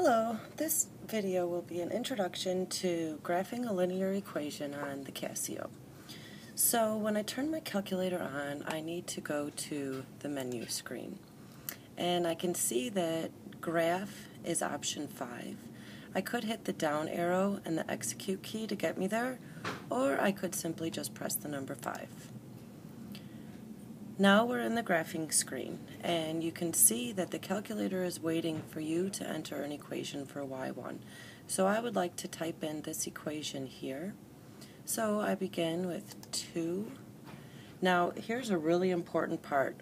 Hello, this video will be an introduction to graphing a linear equation on the Casio. So when I turn my calculator on, I need to go to the menu screen. And I can see that graph is option 5. I could hit the down arrow and the execute key to get me there, or I could simply just press the number 5. Now we're in the graphing screen, and you can see that the calculator is waiting for you to enter an equation for y1. So I would like to type in this equation here. So I begin with 2. Now here's a really important part.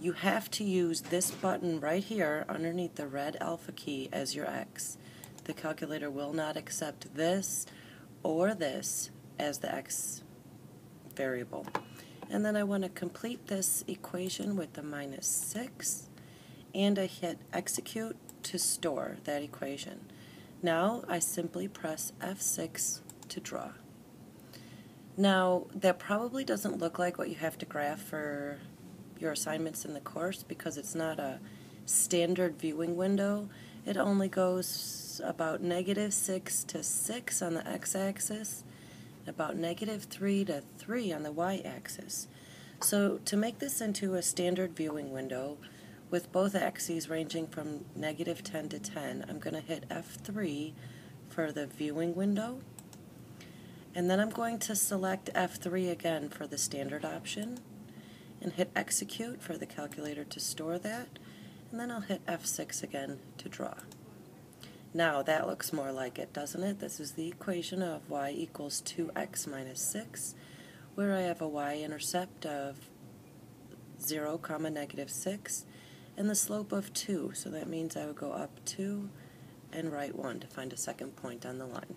You have to use this button right here underneath the red alpha key as your x. The calculator will not accept this or this as the x variable. And then I want to complete this equation with the minus 6, and I hit execute to store that equation. Now I simply press F6 to draw. Now that probably doesn't look like what you have to graph for your assignments in the course because it's not a standard viewing window. It only goes about negative 6 to 6 on the x-axis about negative 3 to 3 on the y-axis. So to make this into a standard viewing window, with both axes ranging from negative 10 to 10, I'm going to hit F3 for the viewing window. And then I'm going to select F3 again for the standard option and hit execute for the calculator to store that. And then I'll hit F6 again to draw. Now that looks more like it, doesn't it? This is the equation of y equals 2x minus 6, where I have a y-intercept of 0 comma negative 6, and the slope of 2, so that means I would go up 2 and right 1 to find a second point on the line.